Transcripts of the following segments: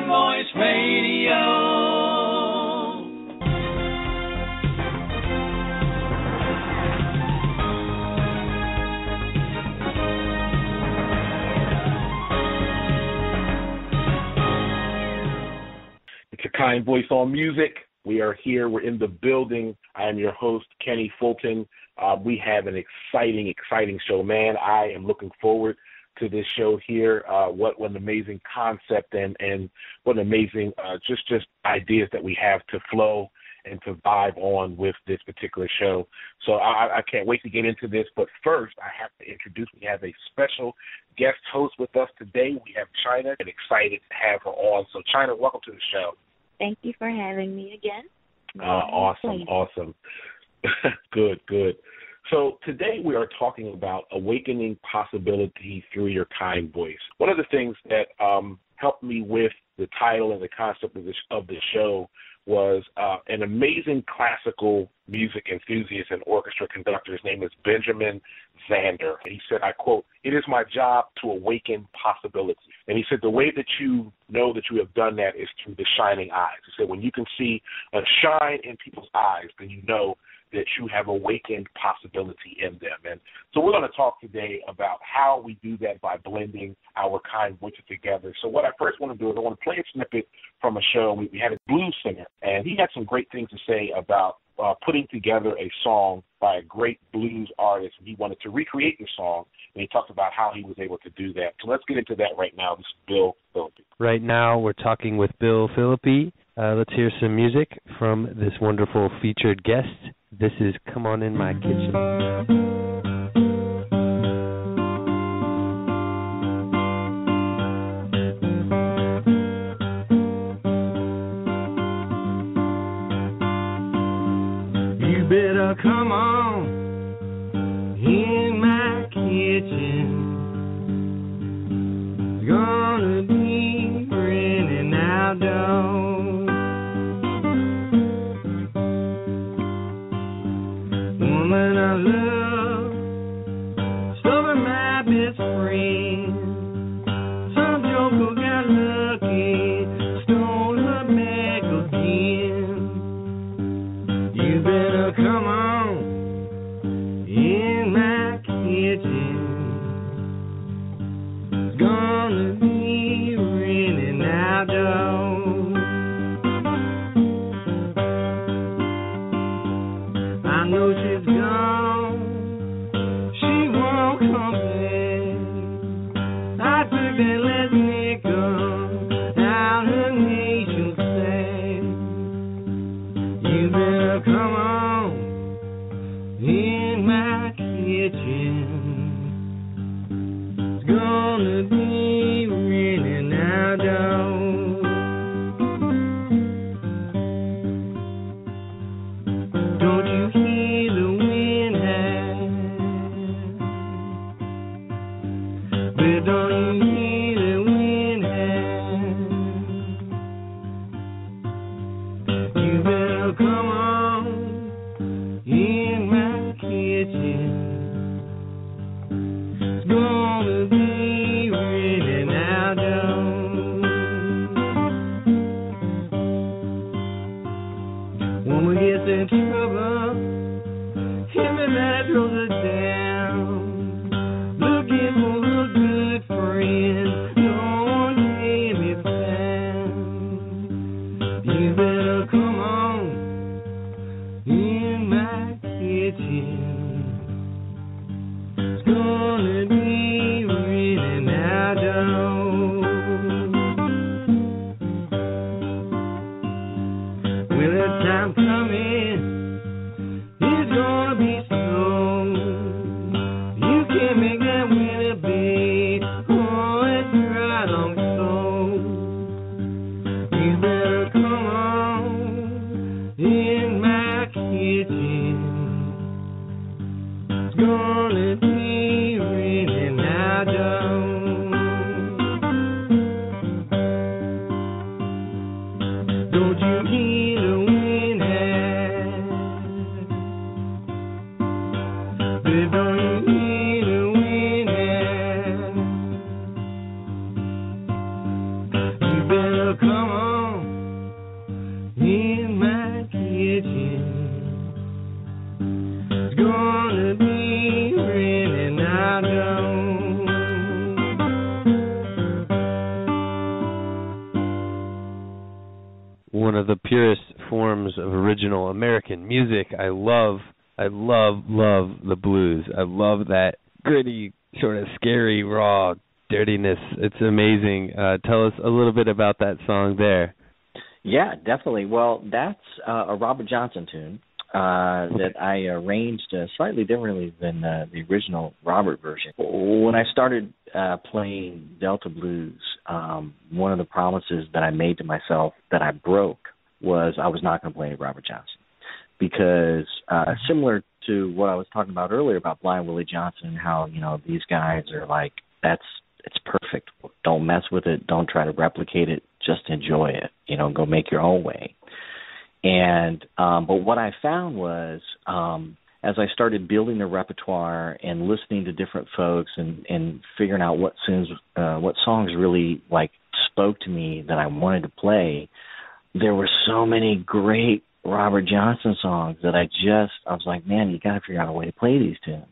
Voice Radio. It's a kind voice on music. We are here. We're in the building. I am your host, Kenny Fulton. Uh, we have an exciting, exciting show, man. I am looking forward to this show here. Uh, what, what an amazing concept and and what an amazing uh, just just ideas that we have to flow and to vibe on with this particular show. So I, I can't wait to get into this. But first, I have to introduce. We have a special guest host with us today. We have Chynah, and excited to have her on. So Chynah, welcome to the show. Thank you for having me again. Uh, awesome, awesome. good, good. So today we are talking about awakening possibility through your kind voice. One of the things that um, helped me with the title and the concept of this of the show was uh, an amazing classical music enthusiast and orchestra conductor. His name is Benjamin Zander. And he said, I quote, It is my job to awaken possibility. And he said, The way that you know that you have done that is through the shining eyes. He said, When you can see a shine in people's eyes, then you know that you have awakened possibility in them. And so we're going to talk today about how we do that by blending our kind voices together. So what I first want to do is I want to play a snippet from a show. We, we had a blues singer, and he had some great things to say about uh, putting together a song by a great blues artist. He wanted to recreate the song, and he talked about how he was able to do that. So let's get into that right now. This is Bill Philippi. Right now, we're talking with Bill Phillippe. Uh, let's hear some music from this wonderful featured guest. This is Come On In My Kitchen. Come on that's uh, a Robert Johnson tune uh, that I arranged uh, slightly differently than uh, the original Robert version. When I started uh, playing Delta blues, um, one of the promises that I made to myself that I broke was I was not going to play Robert Johnson because uh, similar to what I was talking about earlier about Blind Willie Johnson and how you know these guys are like that's it's perfect. Don't mess with it. Don't try to replicate it. Just enjoy it. You know, go make your own way. And um, but what I found was um, as I started building the repertoire and listening to different folks and and figuring out what songs uh, what songs really like spoke to me that I wanted to play, there were so many great Robert Johnson songs that I just I was like, man, you got to figure out a way to play these tunes.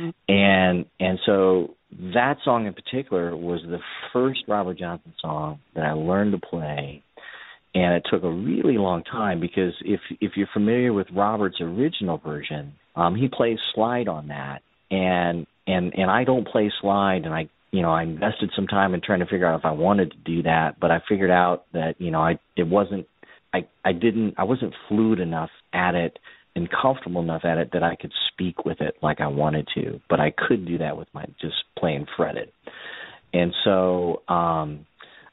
Mm-hmm. And and so that song in particular was the first Robert Johnson song that I learned to play and it took a really long time because if if you're familiar with Robert's original version, um, he plays slide on that, and and and I don't play slide, and I you know I invested some time in trying to figure out if I wanted to do that, but I figured out that you know I it wasn't I I didn't I wasn't fluid enough at it and comfortable enough at it that I could speak with it like I wanted to, but I could do that with my just plain fretted, and so um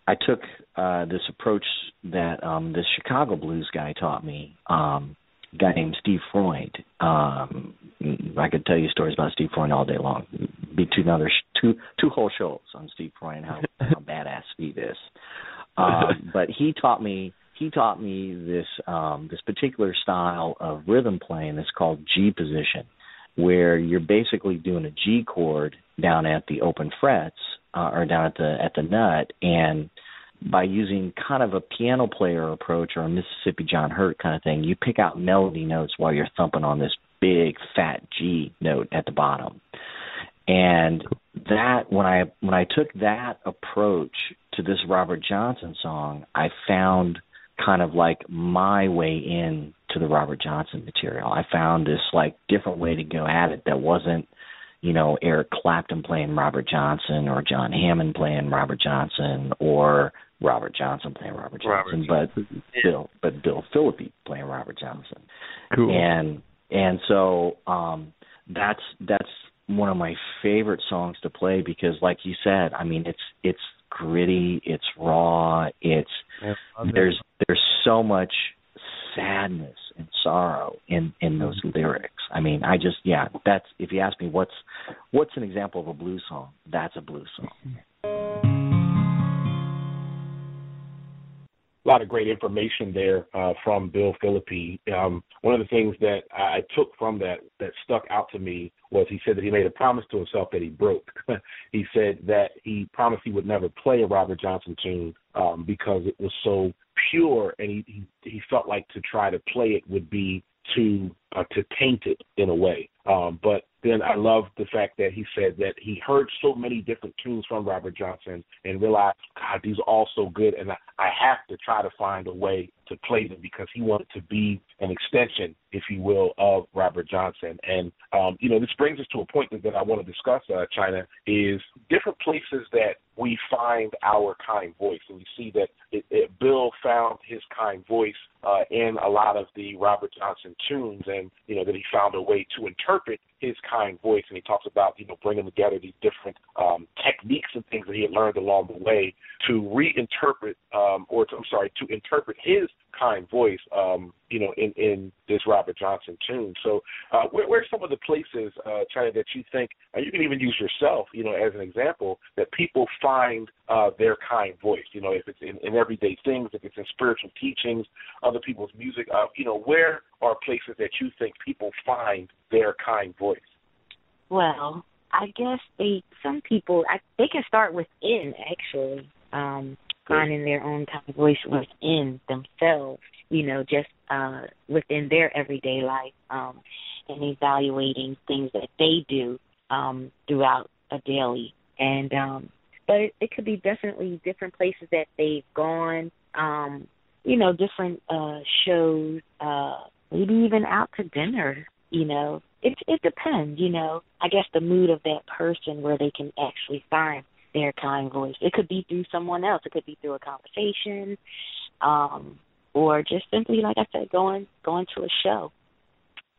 I took uh, this approach that um, this Chicago blues guy taught me. Um, a guy named Steve Freund. Um, I could tell you stories about Steve Freund all day long. Be two another sh- two two whole shows on Steve Freund how, how badass Steve is. Um, but he taught me he taught me this um, this particular style of rhythm playing that's called G position, where you're basically doing a G chord down at the open frets uh, or down at the at the nut, and by using kind of a piano player approach or a Mississippi John Hurt kind of thing, you pick out melody notes while you're thumping on this big fat G note at the bottom. And that when I when I took that approach to this Robert Johnson song, I found kind of like my way in to the Robert Johnson material. I found this like different way to go at it that wasn't you know Eric Clapton playing Robert Johnson or John Hammond playing Robert Johnson or Robert Johnson playing Robert Johnson, Robert but. Bill but Bill Phillippe playing Robert Johnson. Cool. And and so um that's that's one of my favorite songs to play because like you said, I mean it's it's gritty, it's raw, it's there's there's so much sadness and sorrow in in those lyrics. I mean, I just yeah, that's if you ask me what's what's an example of a blues song, that's a blues song. A lot of great information there uh, from Bill Phillippe. Um, one of the things that I took from that that stuck out to me was he said that he made a promise to himself that he broke. he said that he promised he would never play a Robert Johnson tune um, because it was so pure, and he, he he felt like to try to play it would be to uh, to taint it in a way. Um, but then I love the fact that he said that he heard so many different tunes from Robert Johnson and realized, God, these are all so good, and I, I have to try to find a way to play them because he wanted to be an extension, if you will, of Robert Johnson. And um, you know, this brings us to a point that, that I want to discuss, uh, Chynah, is different places that we find our kind voice, and we see that it, it, Bill found his kind voice uh, in a lot of the Robert Johnson tunes, and you know that he found a way to interpret his kind voice, and he talks about you know bringing together these different um, techniques and things that he had learned along the way to reinterpret, um, or to, I'm sorry, to interpret his kind voice, um, you know, in in this Robert Johnson tune. So, uh, where, where are some of the places, uh, Chynah, that you think, and uh, you can even use yourself, you know, as an example, that people find uh, their kind voice? You know, if it's in, in everyday things, if it's in spiritual teachings, other people's music, uh, you know, where are places that you think people find their kind voice? Well, I guess they some people I, they can start within actually. Um, finding their own kind of voice within themselves, you know, just uh within their everyday life, um, and evaluating things that they do um throughout a daily and um but it, it could be definitely different places that they've gone, um, you know, different uh shows, uh maybe even out to dinner, you know. It it depends, you know. I guess the mood of that person where they can actually find their kind voice. It could be through someone else. It could be through a conversation, um, or just simply, like I said, going going to a show.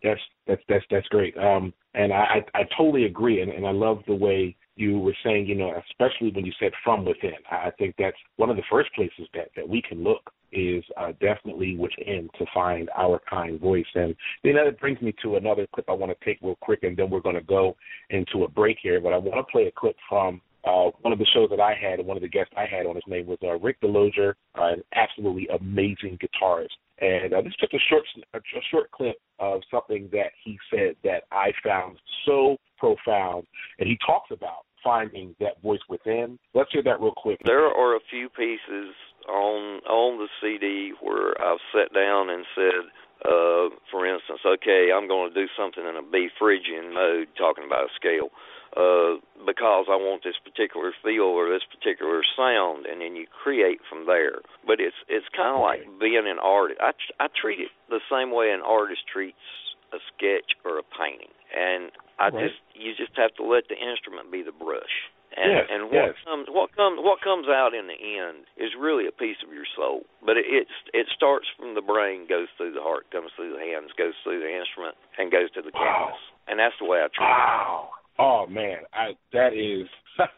That's that's that's that's great. Um, and I I, I totally agree, and, and I love the way you were saying, you know, especially when you said from within. I think that's one of the first places that that we can look is uh, definitely within to find our kind voice. And you know, that brings me to another clip I want to take real quick, and then we're going to go into a break here. But I want to play a clip from uh, one of the shows that I had, one of the guests I had on his name was uh, Rick Delosier, uh, an absolutely amazing guitarist. And uh, this is just a short, a short clip of something that he said that I found so profound, and he talks about finding that voice within. Let's hear that real quick. There are a few pieces on on the CD where I've sat down and said, uh, for instance, okay, I'm going to do something in a B Phrygian mode, talking about a scale uh, because I want this particular feel or this particular sound, and then you create from there. But it's it's kind of like being an artist. I I treat it the same way an artist treats a sketch or a painting, and I right. just you just have to let the instrument be the brush. And yes, and what yes. comes what comes what comes out in the end is really a piece of your soul. But it it's, it starts from the brain, goes through the heart, comes through the hands, goes through the instrument, and goes to the Wow. canvas. And that's the way I treat it. Wow. Oh man, I that is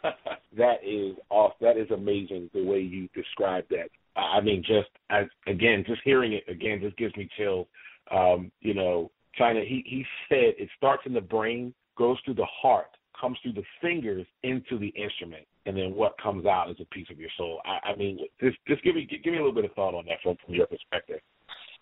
that is off. That is amazing the way you describe that. I mean, just as again, just hearing it again just gives me chills. Um, you know, Chynah. He he said it starts in the brain, goes through the heart, comes through the fingers into the instrument, and then what comes out is a piece of your soul. I, I mean, just just give me give me a little bit of thought on that from from your perspective.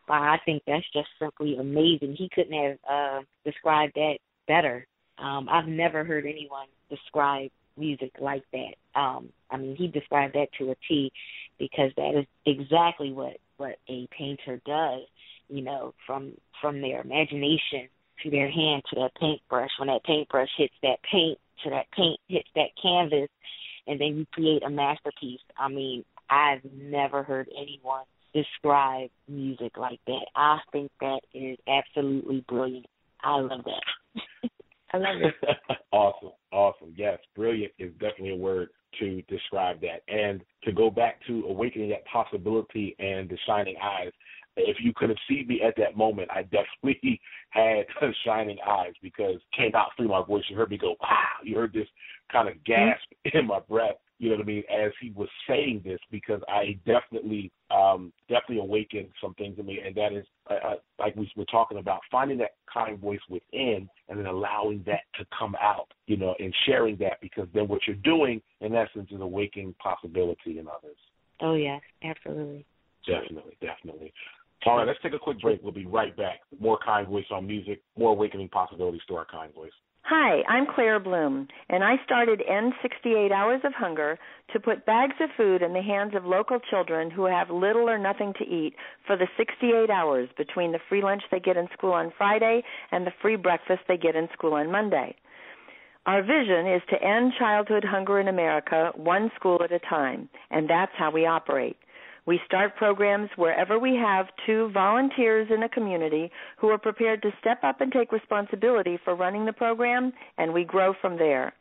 Wow, I think that's just simply amazing. He couldn't have uh, described that better. Um, I've never heard anyone describe music like that. Um, I mean, he described that to a T because that is exactly what what a painter does. You know, from from their imagination to their hand to that paintbrush. When that paintbrush hits that paint to that paint hits that canvas, and then you create a masterpiece. I mean, I've never heard anyone describe music like that. I think that is absolutely brilliant. I love that. I love it. awesome, awesome. Yes, brilliant is definitely a word to describe that. And to go back to awakening that possibility and the shining eyes. If you could have seen me at that moment, I definitely had shining eyes because came out through my voice. You heard me go, wow. You heard this kind of gasp in my breath. You know what I mean? As he was saying this, because I definitely, um, definitely awakened some things in me, and that is, uh, uh, like we were talking about, finding that kind voice within, and then allowing that to come out, you know, and sharing that, because then what you're doing, in essence, is awakening possibility in others. Oh yes, absolutely. Definitely, definitely. All right, let's take a quick break. We'll be right back. More kind voice on music, more awakening possibilities to our kind voice. Hi, I'm Claire Bloom, and I started End 68 Hours of Hunger to put bags of food in the hands of local children who have little or nothing to eat for the 68 hours between the free lunch they get in school on Friday and the free breakfast they get in school on Monday. Our vision is to end childhood hunger in America one school at a time, and that's how we operate. We start programs wherever we have two volunteers in a community who are prepared to step up and take responsibility for running the program, and we grow from there.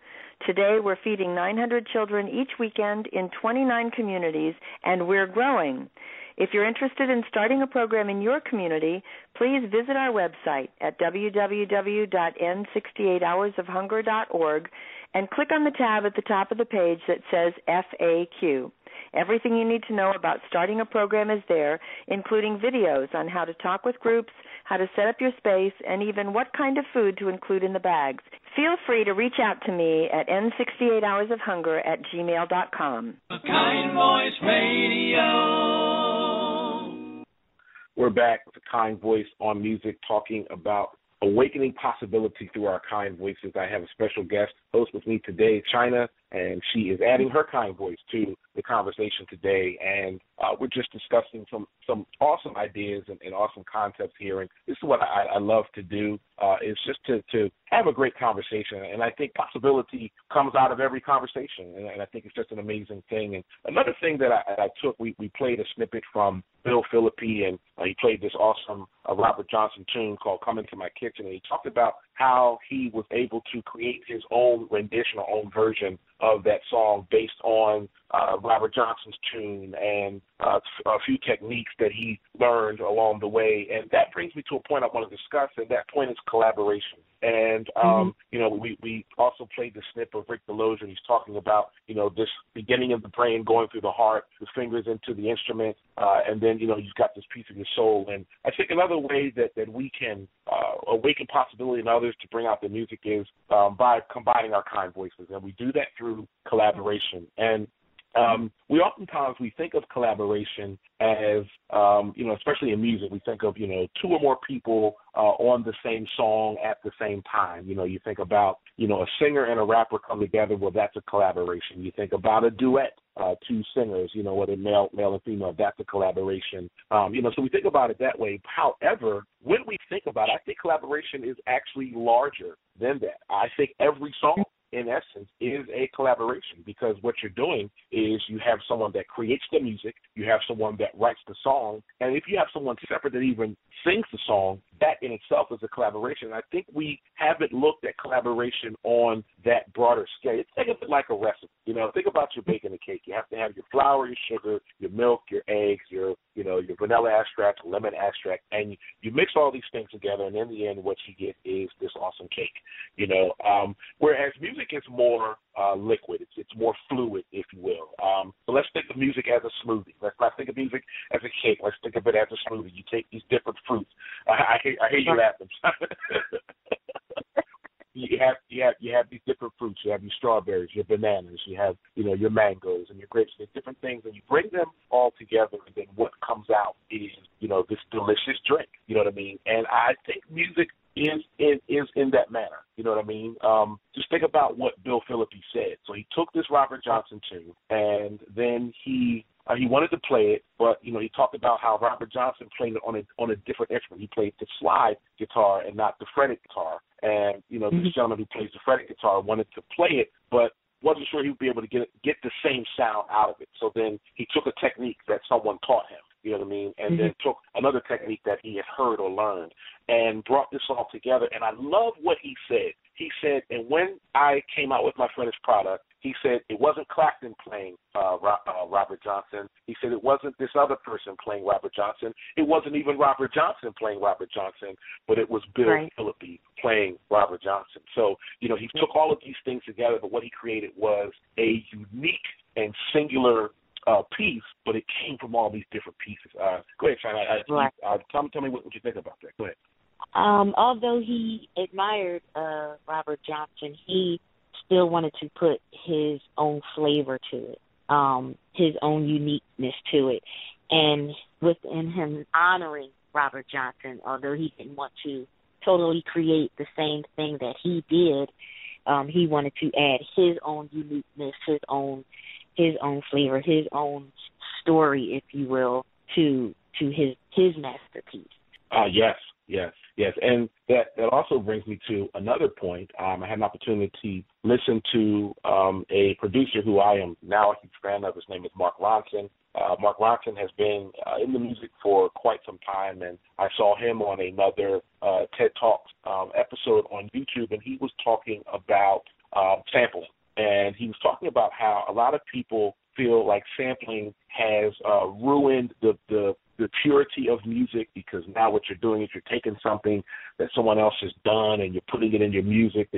Today, we're feeding 900 children each weekend in 29 communities, and we're growing. If you're interested in starting a program in your community, please visit our website at www.end68hoursofhunger.org and click on the tab at the top of the page that says FAQ. Everything you need to know about starting a program is there, including videos on how to talk with groups, how to set up your space, and even what kind of food to include in the bags. Feel free to reach out to me at end68hoursofhunger at gmail.com. Kind Voice Radio. We're back with a kind voice on music talking about awakening possibility through our kind voices. I have a special guest host with me today, Chynah, and she is adding her kind voice to the conversation today. And uh, we're just discussing some some awesome ideas and, and awesome concepts here. And this is what I, I love to do uh, is just to to have a great conversation. And I think possibility comes out of every conversation, and, and I think it's just an amazing thing. And another thing that I, I took, we we played a snippet from Bill Phillippe, and uh, he played this awesome uh, Robert Johnson tune called "Come Into My Kitchen," and he talked about how he was able to create his own rendition or own version of that song based on uh, Robert Johnson's tune and uh, a few techniques that he learned along the way. And that brings me to a point I want to discuss, and that point is collaboration. And um, mm-hmm. you know, we we also played the snip of Rick Delosier. He's talking about you know this beginning of the brain going through the heart, the fingers into the instrument, uh, and then you know you've got this piece of your soul. And I think another way that that we can uh, awaken possibility in others to bring out the music is um, by combining our kind voices, and we do that through collaboration. And um, we oftentimes we think of collaboration as um, you know, especially in music, we think of you know two or more people uh, on the same song at the same time. You know, you think about you know a singer and a rapper come together. Well, that's a collaboration. You think about a duet, uh, two singers. You know, whether male, male and female, that's a collaboration. Um, you know, so we think about it that way. However, when we think about it, I think collaboration is actually larger than that. I think every song in essence, is a collaboration because what you're doing is you have someone that creates the music, you have someone that writes the song, and if you have someone separate that even sings the song, that in itself is a collaboration. I think we haven't looked at collaboration on that broader scale. Think of it like a recipe. You know, think about your baking a cake. You have to have your flour, your sugar, your milk, your eggs, your you know your vanilla extract, lemon extract, and you, you mix all these things together, and in the end, what you get is this awesome cake. You know, um, whereas music is more uh, liquid. It's it's more fluid, if you will. Um, so let's think of music as a smoothie. Let's not think of music as a cake. Let's think of it as a smoothie. You take these different fruits. I, I, hear, I hear you laughing. you have you have you have these different fruits. You have your strawberries, your bananas, you have you know your mangoes and your grapes. There's different things, and you bring them all together, and then what comes out is you know this delicious drink. You know what I mean? And I think music is in is in that manner. You know what I mean? Um, just think about what Bill Phillippe said. So he took this Robert Johnson tune, and then he uh, he wanted to play it, but you know he talked about how Robert Johnson played it on a on a different instrument. He played the slide guitar and not the fretted guitar. And you know mm-hmm. this gentleman who plays the fretted guitar wanted to play it, but wasn't sure he would be able to get get the same sound out of it. So then he took a technique that someone taught him. You know what I mean? And mm-hmm. then took another technique that he had heard or learned and brought this all together. And I love what he said. He said, and when I came out with my finished product, he said it wasn't Clapton playing uh, uh, Robert Johnson. He said it wasn't this other person playing Robert Johnson. It wasn't even Robert Johnson playing Robert Johnson, but it was Bill right. Phillippe playing Robert Johnson. So, you know, he took all of these things together, but what he created was a unique and singular uh, piece, but it came from all these different pieces. Uh, go ahead, Chynah. I, right. uh, tell, tell me what, what you think about that. Go ahead. Um, although he admired uh, Robert Johnson, he still wanted to put his own flavor to it, um, his own uniqueness to it, and within him honoring Robert Johnson, although he didn't want to totally create the same thing that he did, um, he wanted to add his own uniqueness, his own his own flavor, his own story, if you will, to to his his masterpiece. Uh yes, yes, yes, and that that also brings me to another point. Um, I had an opportunity to listen to um, a producer who I am now a huge fan of. His name is Mark Ronson. Uh, Mark Ronson has been uh, in the music for quite some time, and I saw him on another uh, TED Talks um, episode on YouTube, and he was talking about uh, sampling and he was talking about how a lot of people feel like sampling has uh, ruined the, the the purity of music because now what you're doing is you're taking something that someone else has done and you're putting it in your music.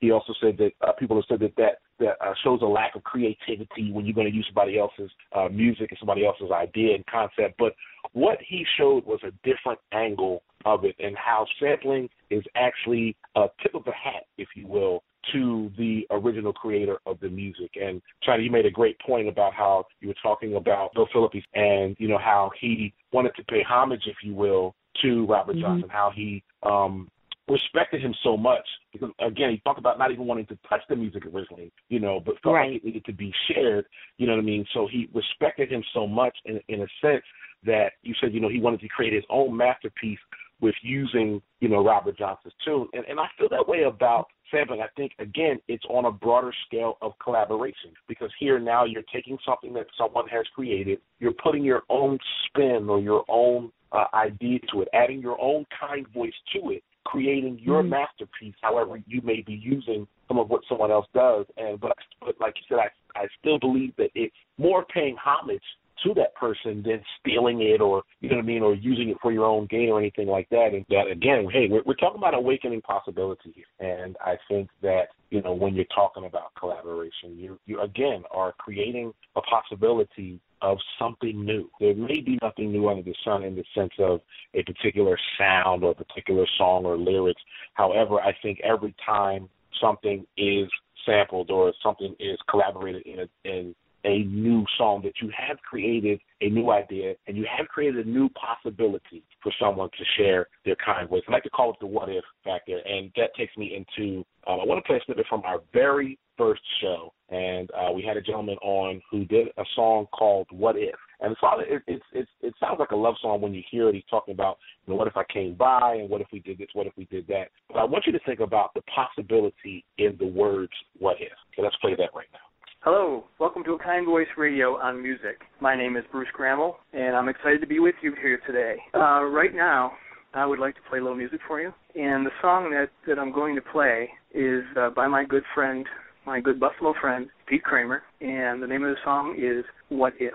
He also said that uh, people have said that that, that uh, shows a lack of creativity when you're going to use somebody else's uh, music and somebody else's idea and concept. But what he showed was a different angle of it and how sampling is actually a tip of the hat, if you will, to the original creator of the music. And Chynah, you made a great point about how you were talking about Bill Phillippe and you know how he wanted to pay homage, if you will, to Robert mm-hmm. Johnson, how he um respected him so much because again he talked about not even wanting to touch the music originally, you know, but felt Right. like it needed to be shared. You know what I mean? So he respected him so much in in a sense that you said, you know, he wanted to create his own masterpiece with using, you know, Robert Johnson's tune. And and I feel that way about sampling. I think again it's on a broader scale of collaboration because here now you're taking something that someone has created, you're putting your own spin or your own uh, idea to it, adding your own kind voice to it, creating your Mhm. masterpiece. However, you may be using some of what someone else does, and but but like you said, I I still believe that it's more paying homage to that person than stealing it or you know what I mean or using it for your own gain or anything like that. And that again, hey, we're, we're talking about awakening possibility here, and I think that you know when you're talking about collaboration, you you again are creating a possibility of something new. There may be nothing new under the sun in the sense of a particular sound or a particular song or lyrics. However, I think every time something is sampled or something is collaborated in a, in a new song that you have created a new idea and you have created a new possibility for someone to share their kind voice. I like to call it the what if factor, and that takes me into um, I want to play a snippet from our very first show, and uh, we had a gentleman on who did a song called "What If," and it, it's it's it sounds like a love song when you hear it. He's talking about you know, what if I came by, and what if we did this, what if we did that. But I want you to think about the possibility in the words "What if." Let's play that right now. Hello, welcome to A Kind Voice Radio on Music. My name is Bruce Grammel, and I'm excited to be with you here today. Uh, right now, I would like to play a little music for you, and the song that, that I'm going to play is uh, by my good friend, my good Buffalo friend, Pete Kramer, and the name of the song is What If.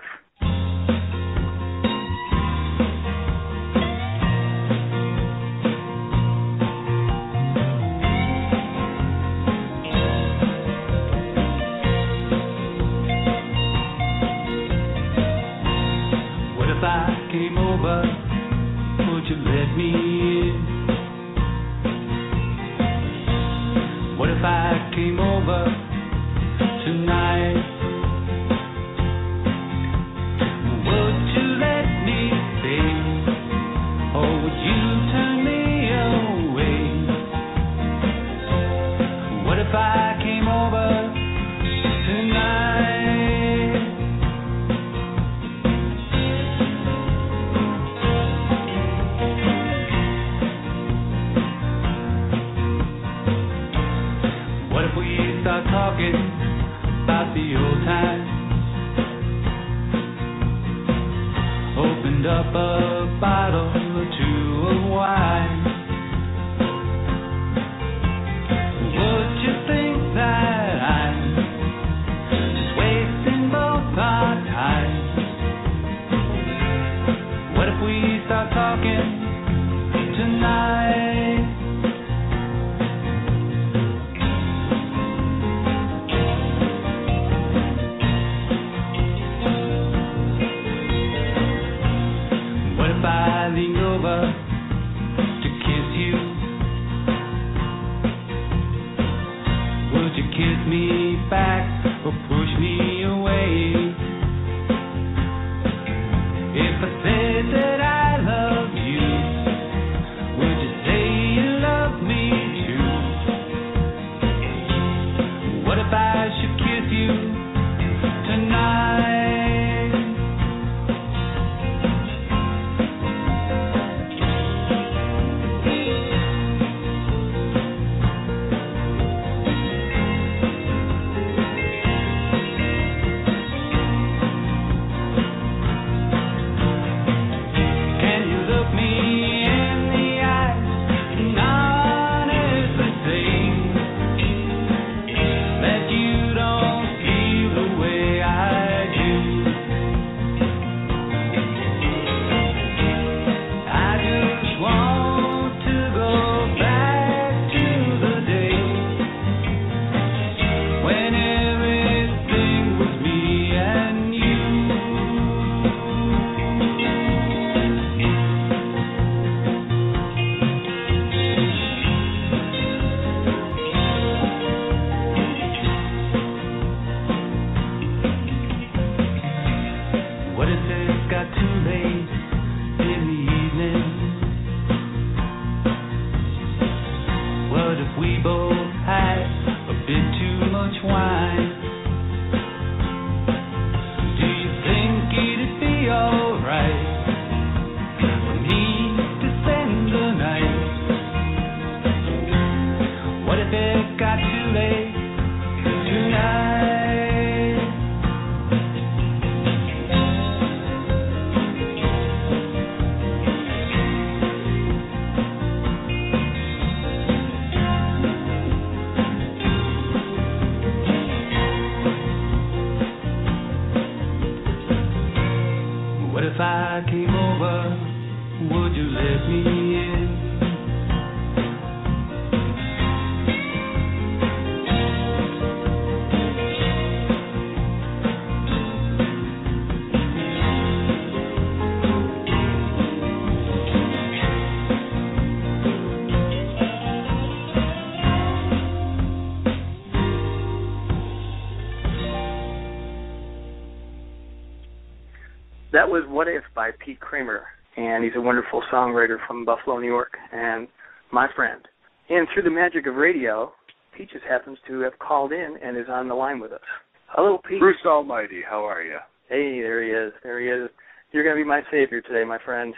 Pete Kramer, and he's a wonderful songwriter from Buffalo, New York, and my friend. And through the magic of radio, Pete just happens to have called in and is on the line with us. Hello, Pete. Bruce Almighty, how are you? Hey, there he is. There he is. You're going to be my savior today, my friend.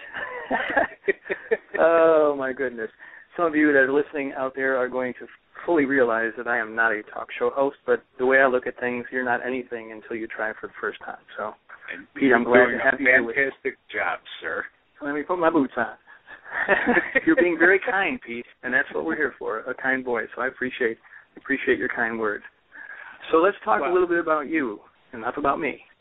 oh, my goodness. Some of you that are listening out there are going to fully realize that I am not a talk show host, but the way I look at things, you're not anything until you try for the first time. So, And Pete, I'm glad to have a you here fantastic job, sir. Let me put my boots on. You're being very kind, Pete, and that's what we're here for, a kind voice. So I appreciate appreciate your kind words. So let's talk a little bit about you, and enough about me.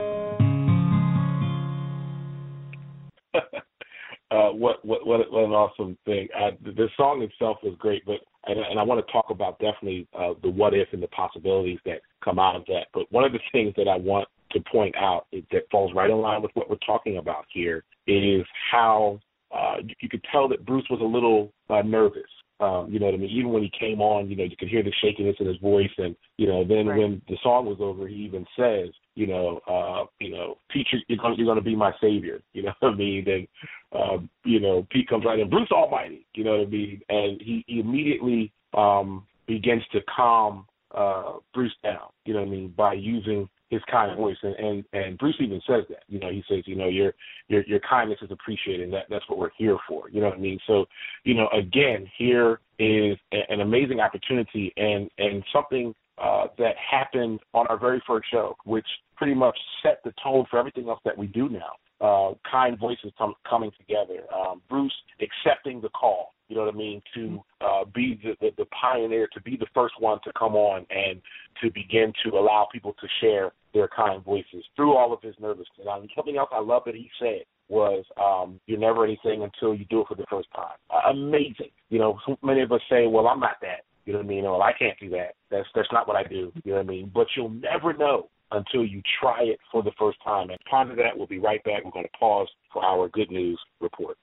uh, what what what what an awesome thing! Uh, the, the song itself was great, but and, and I want to talk about definitely uh, the what if and the possibilities that come out of that. But one of the things that I want to point out that falls right in line with what we're talking about here is how uh, you, could tell that Bruce was a little uh, nervous. Um, you know what I mean? Even when he came on, you know, you could hear the shakiness in his voice, and you know, then Right. when the song was over, he even says, you know, uh, you know, Pete, you're- you're going, you're going to be my savior. You know what I mean? And um, you know, Pete comes right in, Bruce Almighty. You know what I mean? And he, he immediately um, begins to calm uh, Bruce down. You know what I mean? By using his kind voice, and, and and Bruce even says that. You know, he says, you know, your your your kindness is appreciated. And that that's what we're here for. You know what I mean? So, you know, again, here is a, an amazing opportunity and and something uh, that happened on our very first show, which pretty much set the tone for everything else that we do now. Uh, kind voices com- coming together. Um, Bruce accepting the call. You know what I mean? To uh, be the, the, the pioneer, to be the first one to come on and to begin to allow people to share their kind voices through all of his nervousness. Um, something else I love that he said was, um, "You're never anything until you do it for the first time." Uh, amazing. You know, so many of us say, "Well, I'm not that." You know what I mean? Or well, I can't do that. That's that's not what I do. You know what I mean? But you'll never know until you try it for the first time. And ponder that. We'll be right back. We're going to pause for our good news report.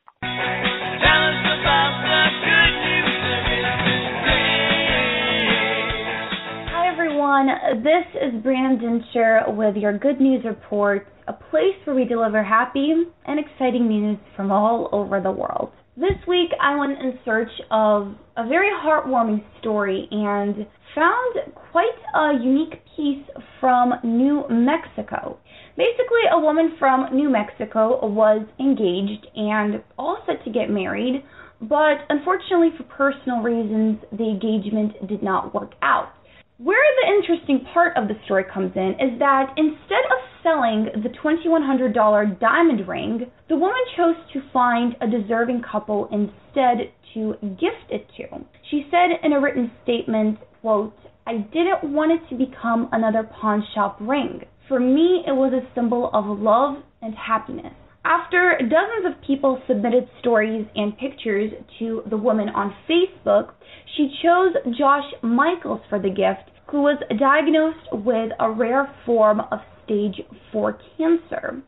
Everyone, this is Brandon Dinscher with your Good News Report, a place where we deliver happy and exciting news from all over the world. This week I went in search of a very heartwarming story and found quite a unique piece from New Mexico. Basically, a woman from New Mexico was engaged and all set to get married, but unfortunately, for personal reasons, the engagement did not work out. Where the interesting part of the story comes in is that instead of selling the $2,100 diamond ring, the woman chose to find a deserving couple instead to gift it to. She said in a written statement, quote, I didn't want it to become another pawn shop ring. For me, it was a symbol of love and happiness. After dozens of people submitted stories and pictures to the woman on Facebook, she chose Josh Michaels for the gift, who was diagnosed with a rare form of stage 4 cancer.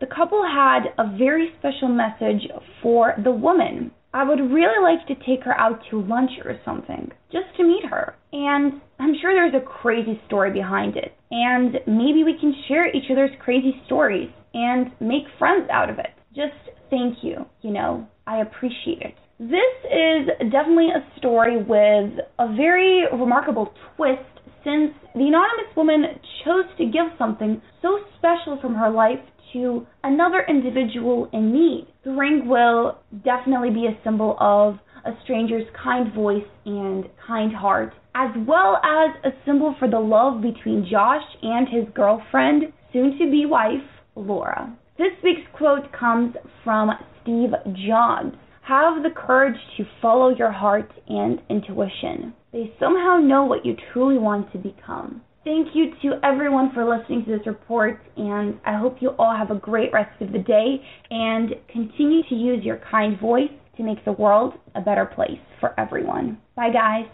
The couple had a very special message for the woman. I would really like to take her out to lunch or something, just to meet her. And I'm sure there's a crazy story behind it. And maybe we can share each other's crazy stories and make friends out of it. Just thank you, you know, I appreciate it. This is definitely a story with a very remarkable twist since the anonymous woman chose to give something so special from her life to another individual in need. The ring will definitely be a symbol of a stranger's kind voice and kind heart, as well as a symbol for the love between Josh and his girlfriend, soon to be wife, Laura. This week's quote comes from Steve Jobs. Have the courage to follow your heart and intuition. They somehow know what you truly want to become. Thank you to everyone for listening to this report, and I hope you all have a great rest of the day and continue to use your kind voice to make the world a better place for everyone. Bye, guys.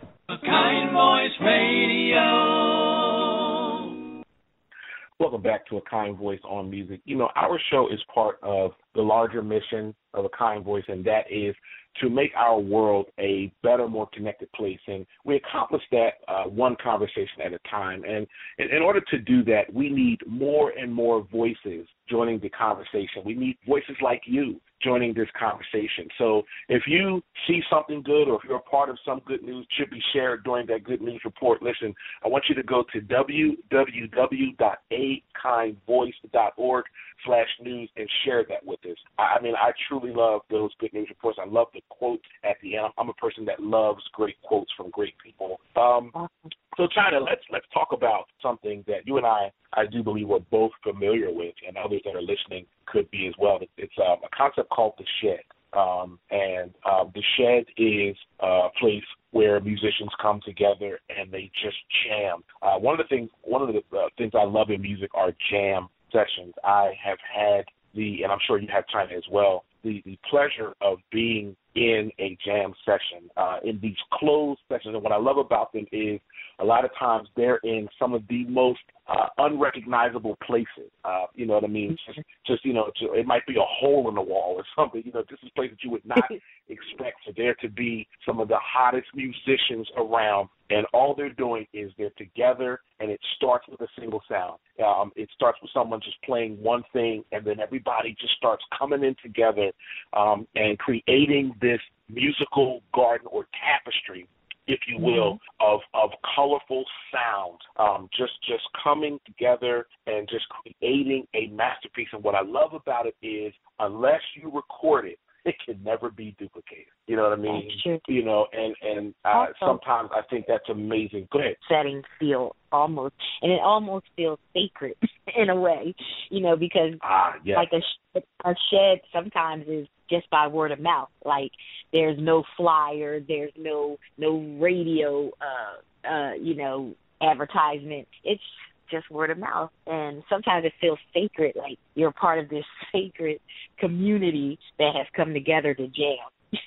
Welcome back to A Kind Voice on Music. You know, our show is part of the larger mission of A Kind Voice, and that is to make our world a better, more connected place. And we accomplish that uh, one conversation at a time. And in, in order to do that, we need more and more voices joining the conversation. We need voices like you joining this conversation. So if you see something good or if you're a part of some good news should be shared during that good news report, listen, I want you to go to www.akindvoice.org slash news and share that with us. I mean, I truly love those good news reports. I love the quotes at the end. I'm a person that loves great quotes from great people. Um, so, Chynah, let's let's talk about something that you and I, I do believe, we're both familiar with, and others that are listening could be as well. It's um, a concept called the shed, um, and uh, the shed is a place where musicians come together and they just jam. Uh, one of the things, one of the uh, things I love in music are jam sessions. I have had the, and I'm sure you have Chynah as well, the, the pleasure of being in a jam session, uh, in these closed sessions. And what I love about them is a lot of times they're in some of the most uh, unrecognizable places. Uh, you know what I mean? Just, just you know, to, it might be a hole in the wall or something. You know, this is a place that you would not expect for there to be some of the hottest musicians around, and all they're doing is they're together, and it starts with a single sound. Um, it starts with someone just playing one thing, and then everybody just starts coming in together um, and creating this musical garden or tapestry if you will, of of colorful sound, um, just just coming together and just creating a masterpiece. And what I love about it is, unless you record it, it can never be duplicated. You know what I mean? You know, and and uh, sometimes I think that's amazing. Go ahead. Settings feel almost, and it almost feels sacred in a way, you know, because ah, yes. like a a shed sometimes is just by word of mouth. Like there's no flyer, there's no no radio, uh, uh, you know, advertisement. It's just word of mouth. And sometimes it feels sacred, like you're part of this sacred community that has come together to jam.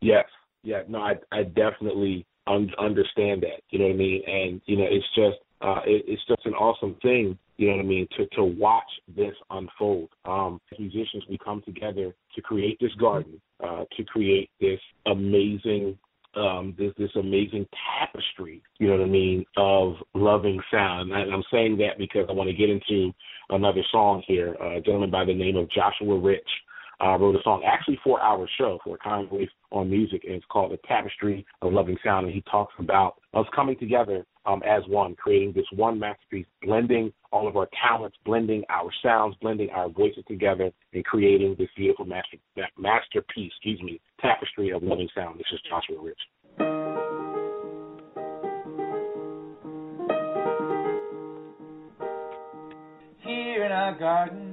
yes. Yeah. No, I I definitely un- understand that. You know what I mean? And you know, it's just uh, it, it's just an awesome thing. You know what I mean? To to watch this unfold. Um, musicians, we come together to create this garden, uh, to create this amazing um, this this amazing tapestry, you know what I mean, of loving sound. And I'm saying that because I want to get into another song here. Uh, a gentleman by the name of Joshua Rich uh, wrote a song actually for our show, for Kind Voice on Music, and it's called The Tapestry of Loving Sound. And he talks about us coming together um, as one, creating this one masterpiece, blending all of our talents, blending our sounds, blending our voices together, and creating this beautiful master masterpiece, excuse me, tapestry of loving sound. This is Joshua Rich. Here in our garden,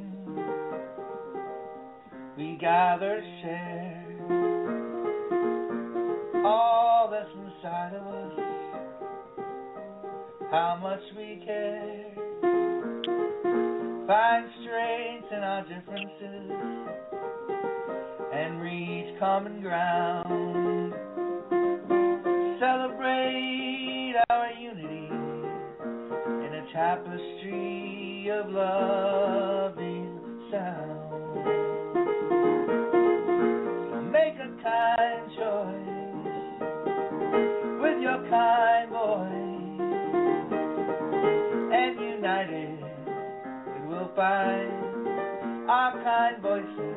we gather share all that's inside of us, how much we care. Find strength in our differences and reach common ground. Celebrate our unity in a tapestry of loving kind choice with your kind voice, and united we will find our kind voices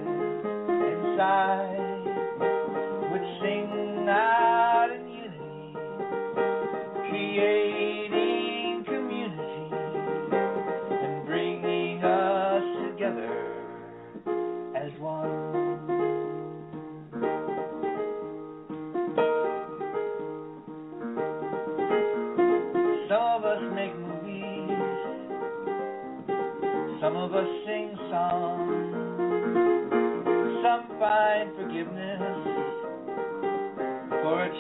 inside,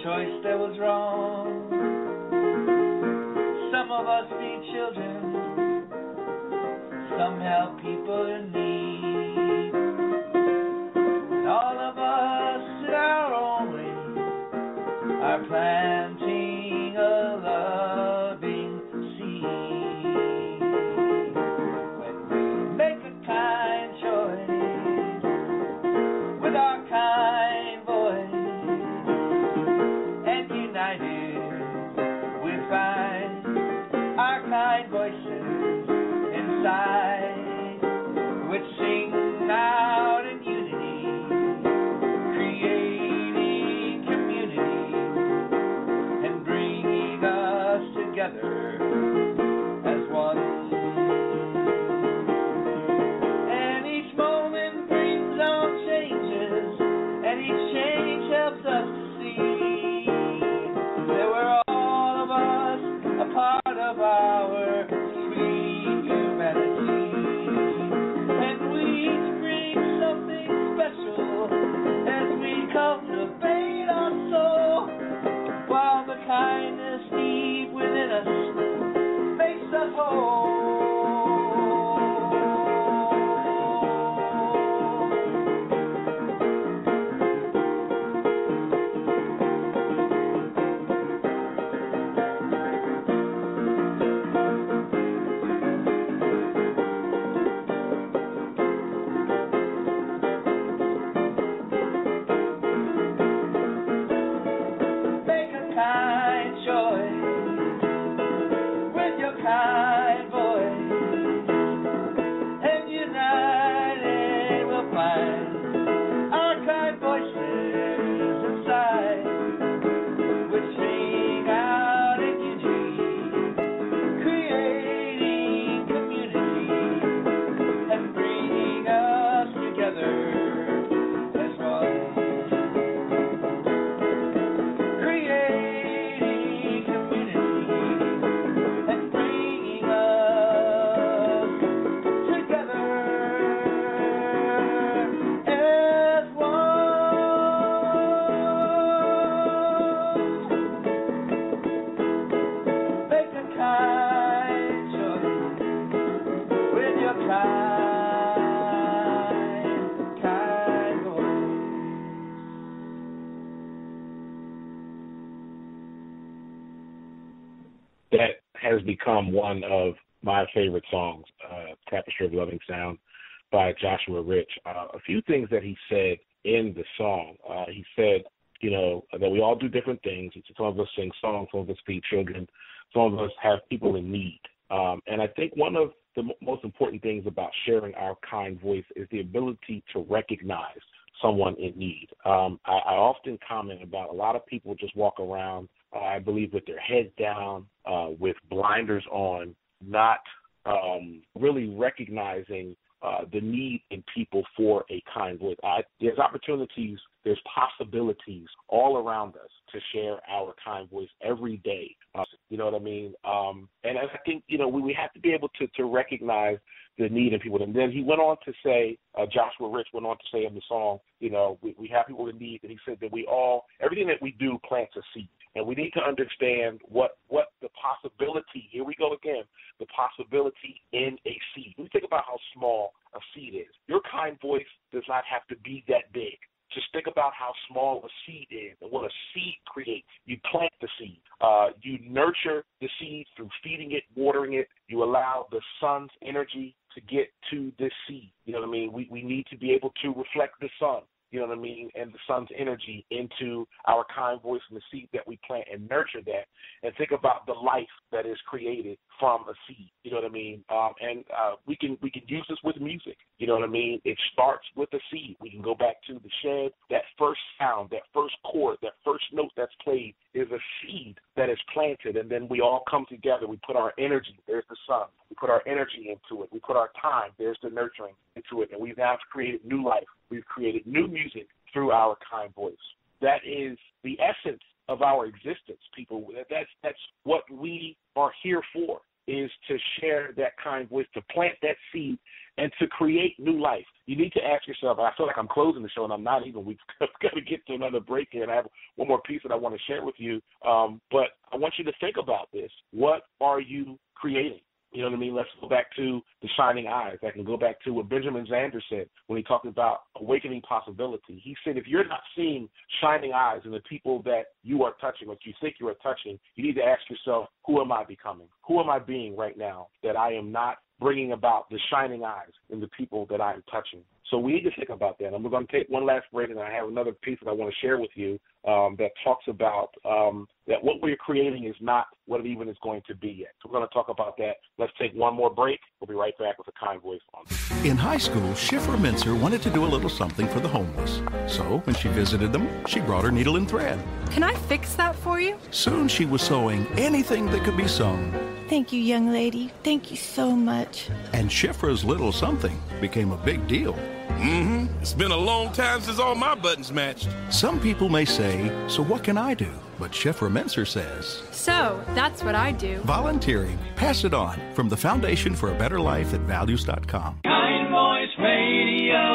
choice that was wrong. Some of us be children. Some help people in need. Become one of my favorite songs, uh, Tapestry of Loving Sound by Joshua Rich. Uh, a few things that he said in the song. Uh, he said, you know, that we all do different things. Some of us sing songs, some of us feed children, some of us have people in need. Um, and I think one of the m- most important things about sharing our kind voice is the ability to recognize someone in need. Um, I, I often comment about a lot of people just walk around, I believe, with their heads down, uh, with blinders on, not um, really recognizing uh, the need in people for a kind voice. There's opportunities, there's possibilities all around us to share our kind voice every day. Uh, you know what I mean? Um, and I think you know we, we have to be able to to recognize the need in people. And then he went on to say, uh, Joshua Rich went on to say in the song, you know, we, we have people in need, and he said that we all, everything that we do plants a seed, and we need to understand what what the possibility. Here we go again, the possibility in a seed. You think about how small a seed is, your kind voice does not have to be that big. Just think about how small a seed is and what a seed creates. You plant the seed. Uh, you nurture the seed through feeding it, watering it. You allow the sun's energy to get to this seed. You know what I mean? We we need to be able to reflect the sun. You know what I mean? And the sun's energy into our kind voice and the seed that we plant and nurture that. And think about the life that is created from a seed. You know what I mean? Um, and uh, we can we can use this with music. You know what I mean? It starts with a seed. We can go back to the shed. That first sound, that first chord, that first note that's played is a seed that is planted, and then we all come together. We put our energy. There's the sun. We put our energy into it. We put our time. There's the nurturing into it, and we've now created new life. We've created new music through our kind voice. That is the essence of our existence, people. That's that's what we are here for is to share that kind of voice, to plant that seed, and to create new life, you need to ask yourself. I feel like I'm closing the show, and I'm not even. We've got to get to another break here, and I have one more piece that I want to share with you. Um, but I want you to think about this. What are you creating? You know what I mean? Let's go back to the shining eyes. I can go back to what Benjamin Zander said when he talked about awakening possibility. He said if you're not seeing shining eyes in the people that you are touching, what you think you are touching, you need to ask yourself, who am I becoming? Who am I being right now that I am not bringing about the shining eyes in the people that I am touching? So we need to think about that. And we're going to take one last break, and I have another piece that I want to share with you um, that talks about um, that what we're creating is not what it even is going to be yet. So we're going to talk about that. Let's take one more break. We'll be right back with a kind voice on. In high school, Schiffer Mincer wanted to do a little something for the homeless. So when she visited them, she brought her needle and thread. Can I fix that for you? Soon she was sewing anything that could be sewn. Thank you, young lady. Thank you so much. And Schiffer's little something became a big deal. Mm-hmm. It's been a long time since all my buttons matched. Some people may say, so what can I do? But Schiffer Mincer says, So, that's what I do. volunteering. Pass it on from the Foundation for a Better Life at values.com. Kind Voice Radio.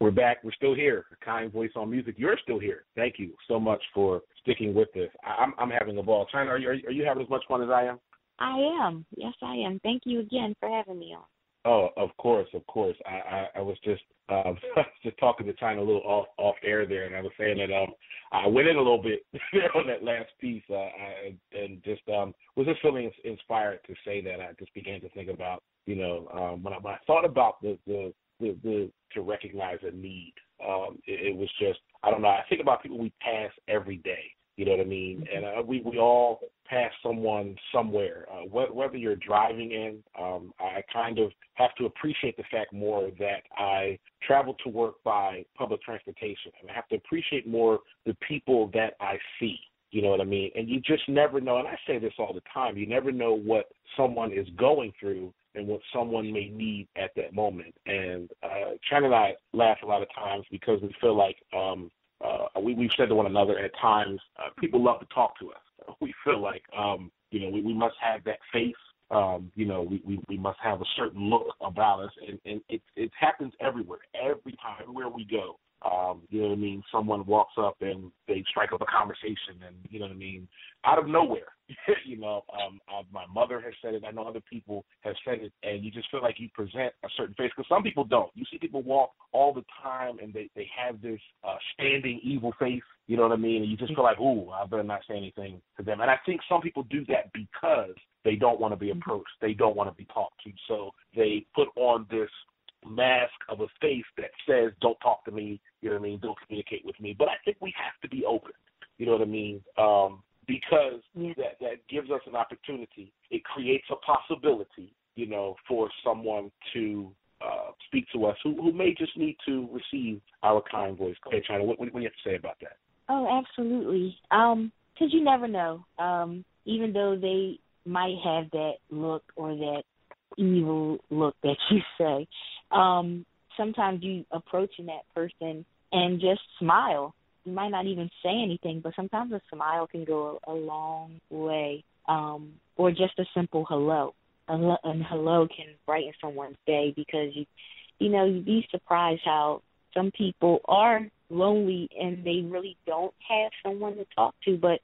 We're back. We're still here. Kind voice on music. You're still here. Thank you so much for sticking with this. I- I'm I'm having a ball. Chynah, are you are you having as much fun as I am? I am. Yes, I am. Thank you again for having me on. Oh, of course, of course. I, I, I was just um just talking to Chynah a little off off air there, and I was saying that um I went in a little bit on that last piece, uh, I, and just um was just feeling inspired to say that. I just began to think about you know um when I when I thought about the the the, the to recognize a need. Um, it, it was just I don't know. I think about people we pass every day. You know what I mean? And uh, we we all pass someone somewhere. Uh, wh- whether you're driving in, um, I kind of have to appreciate the fact more that I travel to work by public transportation, and I have to appreciate more the people that I see. You know what I mean? And you just never know. And I say this all the time. You never know what someone is going through and what someone may need at that moment. And uh, Chynah and I laugh a lot of times because we feel like um, uh, we, we've said to one another at times, uh, people love to talk to us. We feel like, um, you know, we, we must have that face. Um, you know, we, we, we must have a certain look about us, and, and it, it happens everywhere, every time, everywhere we go. Um, you know what I mean? Someone walks up and they strike up a conversation, and you know what I mean, out of nowhere. you know, um, uh, my mother has said it. I know other people have said it, and you just feel like you present a certain face because some people don't. You see people walk all the time, and they they have this uh, standing evil face. You know what I mean? And you just feel like, ooh, I better not say anything to them. And I think some people do that because they don't want to be approached. They don't want to be talked to. So they put on this mask of a face that says, "Don't talk to me." You know what I mean? Don't communicate with me. But I think we have to be open. You know what I mean? Um, because that that gives us an opportunity. It creates a possibility, you know, for someone to uh, speak to us who who may just need to receive our kind voice. Okay, Chynah, what, what do you have to say about that? Oh, absolutely. Um, 'cause you never know. Um, even though they might have that look or that evil look that you say, um, sometimes you approaching that person and just smile. You might not even say anything, but sometimes a smile can go a, long way. Um, or just a simple hello. A, lo- a hello can brighten someone's day because you, you know, you'd be surprised how some people are lonely and they really don't have someone to talk to. But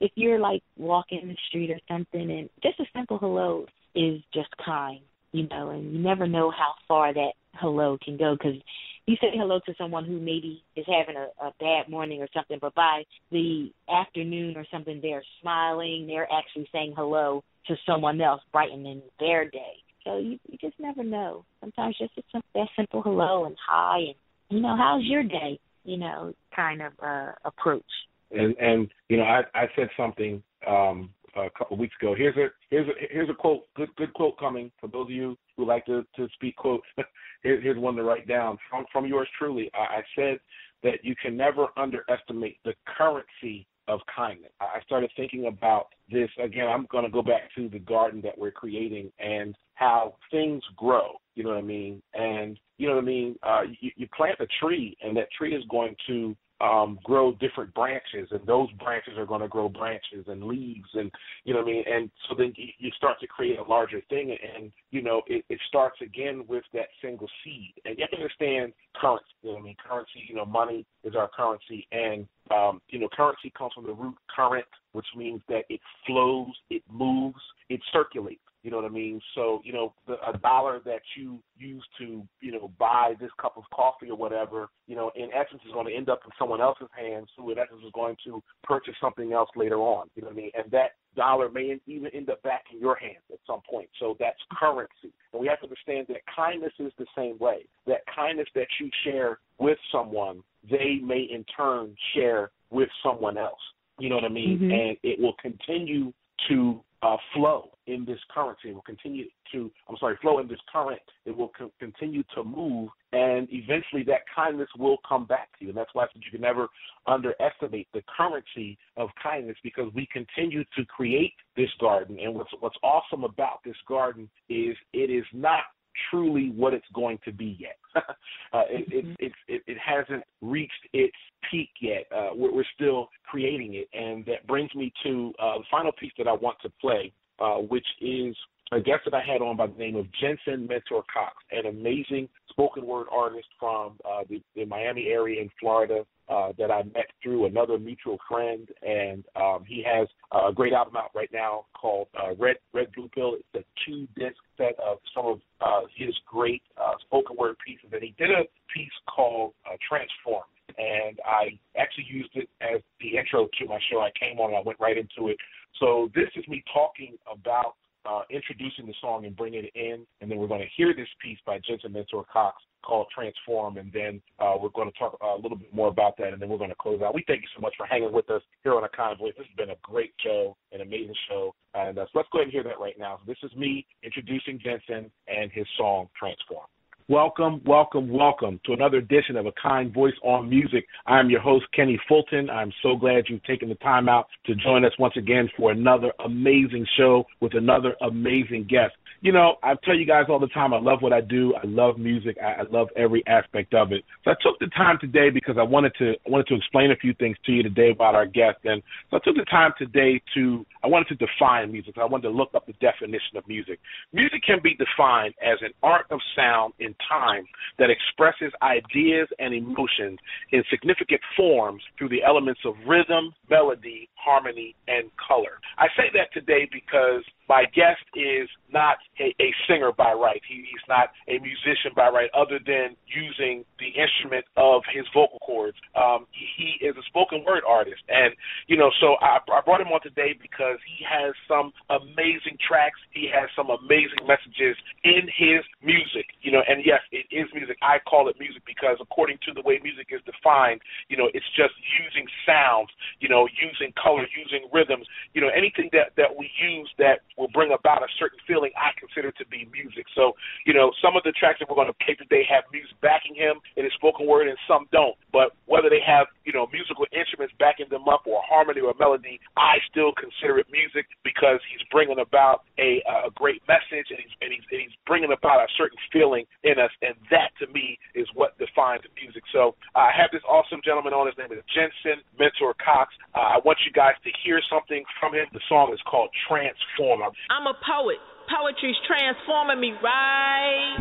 if you're like walking in the street or something, and just a simple hello is just kind, you know, and you never know how far that hello can go because you say hello to someone who maybe is having a, a bad morning or something, but by the afternoon or something, they're smiling, they're actually saying hello to someone else, brightening their day. So you, you just never know. Sometimes just a sim- that simple hello and hi, and you know, how's your day? You know, kind of uh, approach. And and you know, I I said something um a couple of weeks ago. Here's a here's a here's a quote. Good good quote coming for those of you who like to to speak quotes. Here, here's one to write down from from yours truly. I, I said that you can never underestimate the currency of kindness. I I started thinking about this again. I'm going to go back to the garden that we're creating and how things grow. You know what I mean? And you know what I mean? Uh, you, you plant a tree, and that tree is going to um, grow different branches, and those branches are going to grow branches and leaves, and you know what I mean. And so then you, start to create a larger thing, and you know it, it starts again with that single seed. And you have to understand currency. You know what I mean? Currency. You know, money is our currency, and um, you know, currency comes from the root current, which means that it flows, it moves, it circulates. You know what I mean? So, you know, the, a dollar that you use to, you know, buy this cup of coffee or whatever, you know, in essence is going to end up in someone else's hands who in essence is going to purchase something else later on. You know what I mean? And that dollar may even end up back in your hands at some point. So that's currency. And we have to understand that kindness is the same way. That kindness that you share with someone, they may in turn share with someone else. You know what I mean? Mhm. And it will continue to uh, flow in this currency. It will continue to, I'm sorry, flow in this current. It will co- continue to move, and eventually that kindness will come back to you. And that's why I said you can never underestimate the currency of kindness because we continue to create this garden. And what's what's awesome about this garden is it is not truly what it's going to be yet. uh, it, it, it, it, it hasn't reached its peak yet. Uh, we're, we're still creating it, and that brings me to uh, the final piece that I want to play, uh, which is a guest that I had on by the name of Jensen Mentor Cox, an amazing spoken word artist from uh, the, the Miami area in Florida uh, that I met through another mutual friend, and um, he has a great album out right now called uh, Red Red Blue Pill. It's a two disc set of some of uh, his great uh, spoken word pieces, and he did a piece called uh, Transform. And I actually used it as the intro to my show. I came on and I went right into it. So this is me talking about uh, introducing the song and bringing it in, and then we're going to hear this piece by Jensen Mentor Cox called Transform, and then uh, we're going to talk uh, a little bit more about that, and then we're going to close out. We thank you so much for hanging with us here on A Voice. This has been a great show, an amazing show, and uh, so let's go ahead and hear that right now. So this is me introducing Jensen and his song Transform. Welcome, welcome, welcome to another edition of A Kind Voice on Music. I'm your host, Kenny Fulton. I'm so glad you've taken the time out to join us once again for another amazing show with another amazing guest. You know, I tell you guys all the time, I love what I do. I love music. I, I love every aspect of it. So I took the time today because I wanted to I wanted to explain a few things to you today about our guest, and so I took the time today to I wanted to define music. I wanted to look up the definition of music. Music can be defined as an art of sound in time that expresses ideas and emotions in significant forms through the elements of rhythm, melody, harmony, and color. I say that today because my guest is not a, a singer by right. He, he's not a musician by right, other than using the instrument of his vocal cords. Um, he is a spoken word artist, and you know, so I, I brought him on today because he has some amazing tracks. He has some amazing messages in his music. You know, and yes, it is music. I call it music because according to the way music is defined, you know, it's just using sounds. You know, using color, using rhythms. You know, anything that that we use that will bring about a certain feeling I consider to be music. So, you know, some of the tracks that we're going to play today have music backing him in his spoken word and some don't. But whether they have, you know, musical instruments backing them up or harmony or melody, I still consider it music because he's bringing about a, a great message and he's, and, he's, and he's bringing about a certain feeling in us. And that to me is what defines music. So uh, I have this awesome gentleman on. His name is Jensen Mentor Cox. Uh, I want you guys to hear something from him. The song is called Transform. I'm a poet. Poetry's transforming me, right?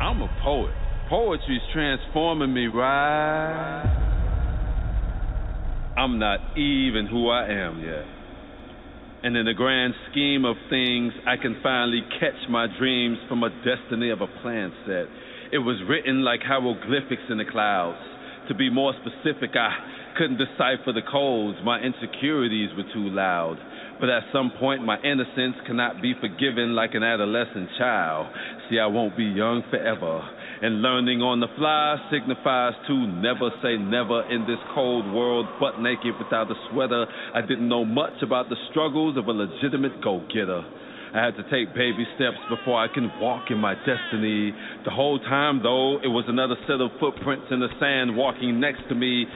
I'm a poet. Poetry's transforming me, right? I'm not even who I am yet. And in the grand scheme of things, I can finally catch my dreams from a destiny of a plan set. It was written like hieroglyphics in the clouds. To be more specific, I couldn't decipher the codes. My insecurities were too loud. But at some point, my innocence cannot be forgiven like an adolescent child. See, I won't be young forever. And learning on the fly signifies to never say never in this cold world, butt naked without a sweater. I didn't know much about the struggles of a legitimate go getter. I had to take baby steps before I can walk in my destiny. The whole time, though, it was another set of footprints in the sand walking next to me.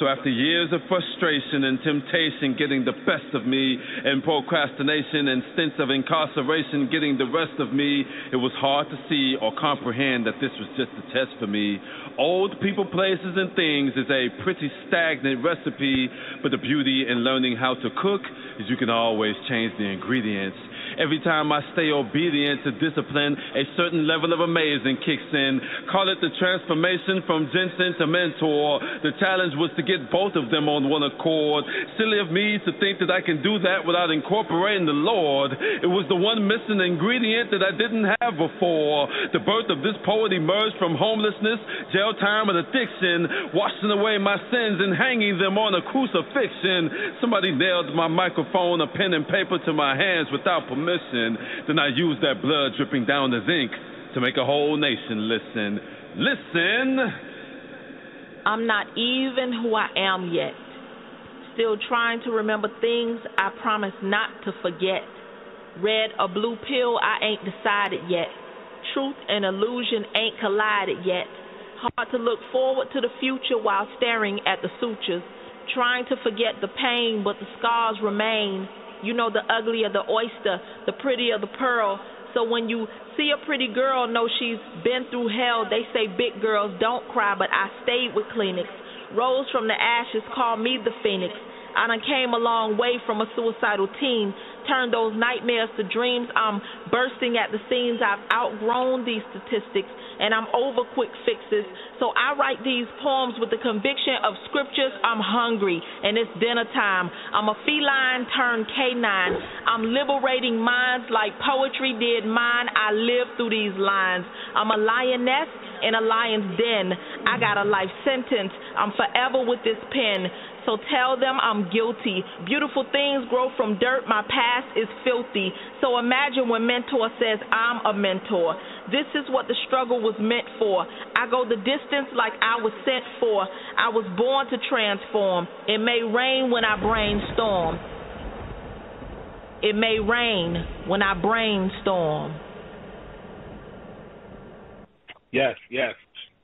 So after years of frustration and temptation getting the best of me, and procrastination and stints of incarceration getting the rest of me, it was hard to see or comprehend that this was just a test for me. Old people, places, and things is a pretty stagnant recipe, but the beauty in learning how to cook is you can always change the ingredients. Every time I stay obedient to discipline, a certain level of amazing kicks in. Call it the transformation from Jensen to mentor. The challenge was to get both of them on one accord. Silly of me to think that I can do that without incorporating the Lord. It was the one missing ingredient that I didn't have before. The birth of this poet emerged from homelessness, jail time, and addiction, washing away my sins and hanging them on a crucifixion. Somebody nailed my microphone, a pen, and paper to my hands without permission permission, then I use that blood dripping down the zinc to make a whole nation listen. Listen. I'm not even who I am yet. Still trying to remember things I promised not to forget. Red or blue pill, I ain't decided yet. Truth and illusion ain't collided yet. Hard to look forward to the future while staring at the sutures. Trying to forget the pain, but the scars remain. You know, the uglier the oyster, the prettier the pearl. So when you see a pretty girl, know she's been through hell. They say big girls don't cry, but I stayed with Kleenex. Rose from the ashes, call me the phoenix. I done came a long way from a suicidal teen. Turned those nightmares to dreams. I'm bursting at the seams. I've outgrown these statistics and I'm over quick fixes. So I write these poems with the conviction of scriptures. I'm hungry and it's dinner time. I'm a feline turned canine. I'm liberating minds like poetry did mine. I live through these lines. I'm a lioness in a lion's den. I got a life sentence. I'm forever with this pen. So tell them I'm guilty. Beautiful things grow from dirt. My past is filthy. So imagine when mentor says I'm a mentor. This is what the struggle was meant for. I go the distance like I was sent for. I was born to transform. It may rain when I brainstorm. It may rain when I brainstorm. Yes, yes.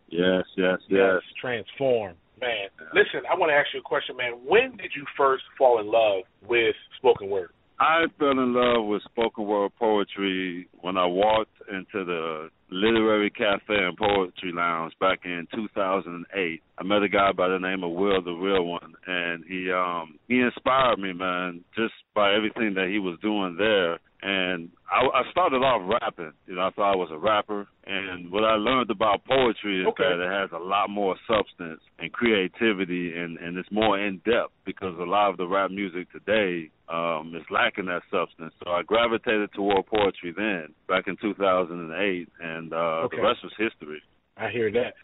Yes, yes, yes. Transform. Man, listen, I want to ask you a question, man. When did you first fall in love with spoken word? I fell in love with spoken word poetry when I walked into the Literary Cafe and Poetry Lounge back in 2008. I met a guy by the name of Will the Real One, and he um he inspired me, man, just by everything that he was doing there. And I, I started off rapping. You know, I thought I was a rapper. And what I learned about poetry is Okay. that it has a lot more substance and creativity, and and it's more in depth because a lot of the rap music today um is lacking that substance. So I gravitated toward poetry then, back in 2008, and uh Okay. the rest was history. I hear that.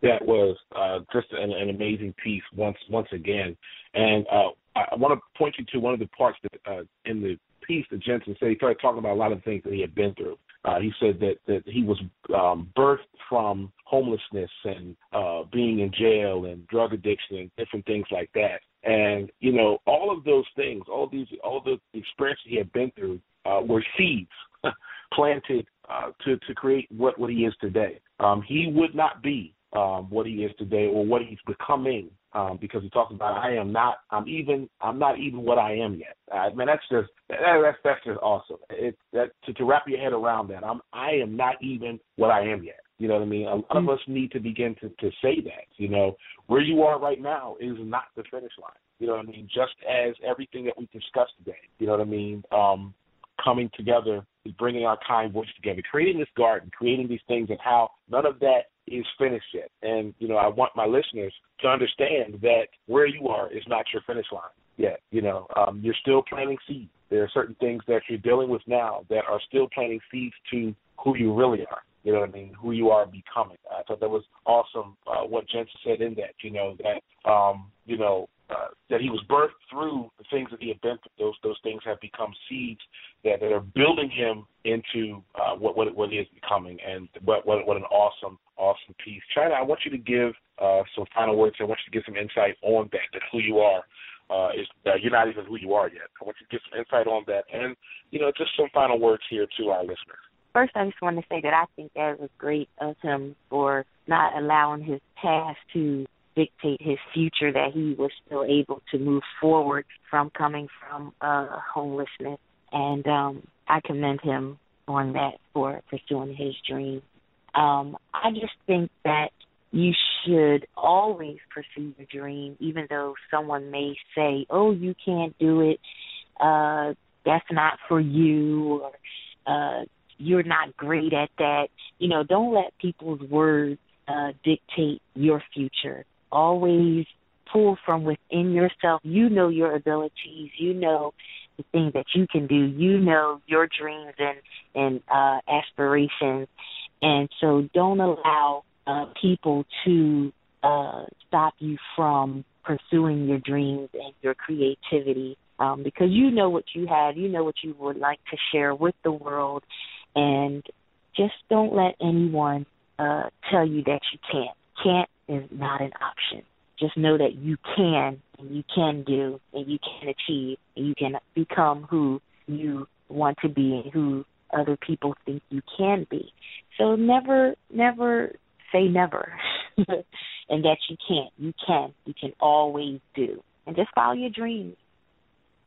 That was uh, just an, an amazing piece once once again, and uh, I, want to point you to one of the parts that uh, in the piece that Jensen said. He started talking about a lot of things that he had been through. Uh, he said that that he was um, birthed from homelessness and uh, being in jail and drug addiction and different things like that. And you know, all of those things, all these, all the experiences he had been through, uh, were seeds planted uh, to to create what what he is today. Um, he would not be um, what he is today or what he's becoming um, because he talks about I am not I'm even I'm not even what I am yet. Uh, man, that's just that, that's that's just awesome. It that to, to wrap your head around that I'm I am not even what I am yet. You know what I mean? A lot of us need to begin to to say that. You know, where you are right now is not the finish line. You know what I mean? Just as everything that we discussed today. You know what I mean? Um, coming together, is bringing our kind voice together, creating this garden, creating these things, and how none of that is finished yet. And you know, I want my listeners to understand that where you are is not your finish line yet. You know, um, you're still planting seeds. There are certain things that you're dealing with now that are still planting seeds to who you really are. You know what I mean? Who you are becoming. I thought that was awesome. Uh, what Jensen said in that. You know that. Um, you know uh, that he was birthed through the things that he had been through. Those those things have become seeds that, that are building him into uh, what what what he is becoming. And what what what an awesome awesome piece. Chynah, I want you to give uh, some final words. I want you to give some insight on that. That who you are. Uh, is uh, you're not even who you are yet. I want you to give some insight on that, and you know, just some final words here to our listeners. first, I just want to say that I think that was great of him for not allowing his past to dictate his future. That he was still able to move forward from coming from uh, homelessness, and um, I commend him on that for pursuing his dream. Um, I just think that you should always pursue your dream, even though someone may say, "Oh, you can't do it. Uh, that's not for you," or uh, "You're not great at that." You know, don't let people's words uh, dictate your future. Always pull from within yourself. You know your abilities. You know the things that you can do. You know your dreams and and uh, aspirations, and so don't allow uh, people to uh, stop you from pursuing your dreams and your creativity um, because you know what you have, you know what you would like to share with the world, and just don't let anyone uh, tell you that you can't. Can't is not an option. Just know that you can and you can do and you can achieve and you can become who you want to be and who other people think you can be. So never, never say never and that you can't. You can. You can always do. And just follow your dreams.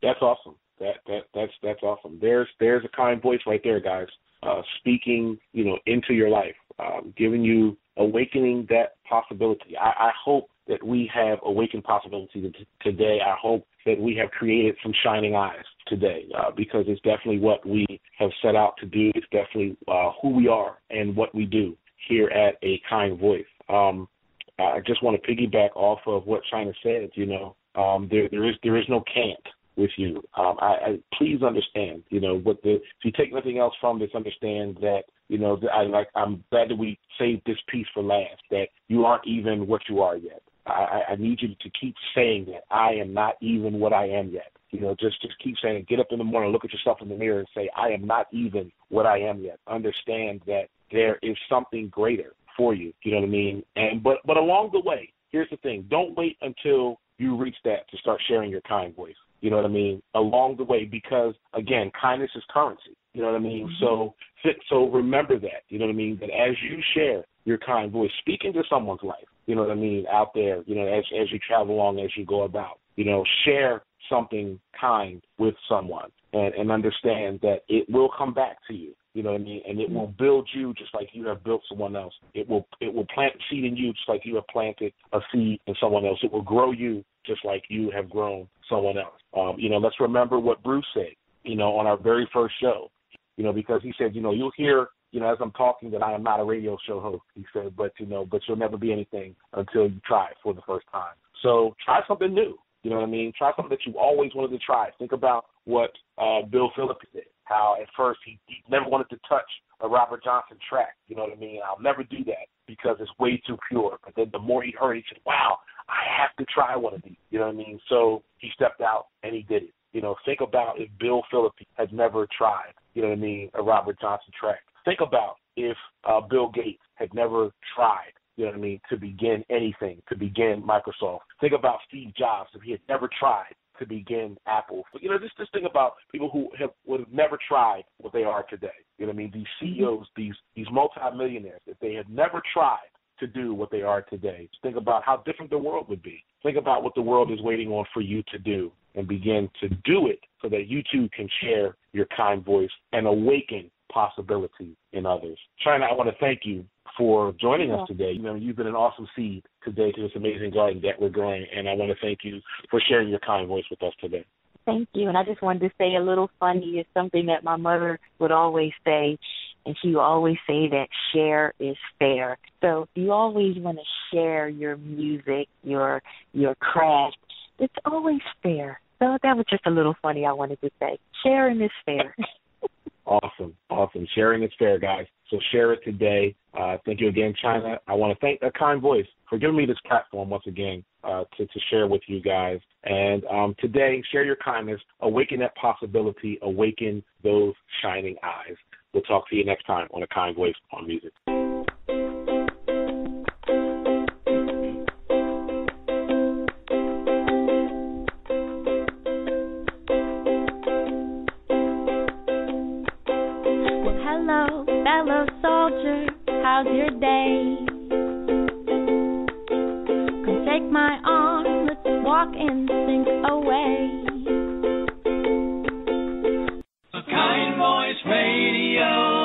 That's awesome. That that that's that's awesome. There's there's a kind voice right there, guys. Uh, speaking, you know, into your life, um, giving you awakening that possibility. I, I hope that we have awakened possibility today. I hope that we have created some shining eyes today uh, because it's definitely what we have set out to do. It's definitely uh, who we are and what we do here at A Kind Voice. Um, I just want to piggyback off of what Chynah said. You know, um, there there is there is no can't with you. Um, I, I please understand. You know, what the if you take nothing else from this, understand that you know I like I'm glad that we saved this piece for last. That you aren't even what you are yet. I, I need you to keep saying that I am not even what I am yet. You know, just just keep saying it. Get up in the morning, look at yourself in the mirror, and say, I am not even what I am yet. Understand that there is something greater for you. You know what I mean? And but but along the way, here's the thing: don't wait until you reach that to start sharing your kind voice. You know what I mean? Along the way, because again, kindness is currency. You know what I mean? Mm-hmm. So so remember that. You know what I mean? That as you share your kind voice, speak into someone's life. You know what I mean? Out there. You know, as as you travel along, as you go about. You know, share something kind with someone and, and understand that it will come back to you. You know what I mean? And it will build you just like you have built someone else. It will it will plant a seed in you just like you have planted a seed in someone else. It will grow you just like you have grown someone else. Um, you know, let's remember what Bruce said, you know, on our very first show. You know, because he said, you know, you'll hear, you know, as I'm talking that I am not a radio show host. He said, but you know, but you'll never be anything until you try for the first time. So try something new. You know what I mean? Try something that you always wanted to try. Think about what uh, Bill Phillips did. How at first he, he never wanted to touch a Robert Johnson track. You know what I mean? I'll never do that because it's way too pure. But then the more he heard, he said, "Wow, I have to try one of these." You know what I mean? So he stepped out and he did it. You know, think about if Bill Phillips had never tried. You know what I mean? A Robert Johnson track. Think about if uh, Bill Gates had never tried you know what I mean, to begin anything, to begin Microsoft. Think about Steve Jobs if he had never tried to begin Apple. You know, this this thing about people who have would have never tried what they are today. You know what I mean? These CEOs, these these multimillionaires, if they had never tried to do what they are today, think about how different the world would be. Think about what the world is waiting on for you to do and begin to do it so that you too can share your kind voice and awaken possibility in others. Chynah, I want to thank you for joining yeah. us today. You know, you've been an awesome seed today to this amazing garden that we're growing, and I want to thank you for sharing your kind voice with us today. Thank you. And I just wanted to say a little funny is something that my mother would always say, and would always say that share is fair. So you always want to share your music, your your craft. It's always fair. So that was just a little funny I wanted to say. Sharing is fair. Awesome, awesome. Sharing is fair, guys. So share it today. Uh, thank you again, Chynah. I want to thank a kind voice for giving me this platform once again uh, to, to share with you guys. And um, today, share your kindness, awaken that possibility, awaken those shining eyes. We'll talk to you next time on a kind voice on music. Hello, fellow soldier, how's your day? Come take my arm, let's walk and sink away. radio.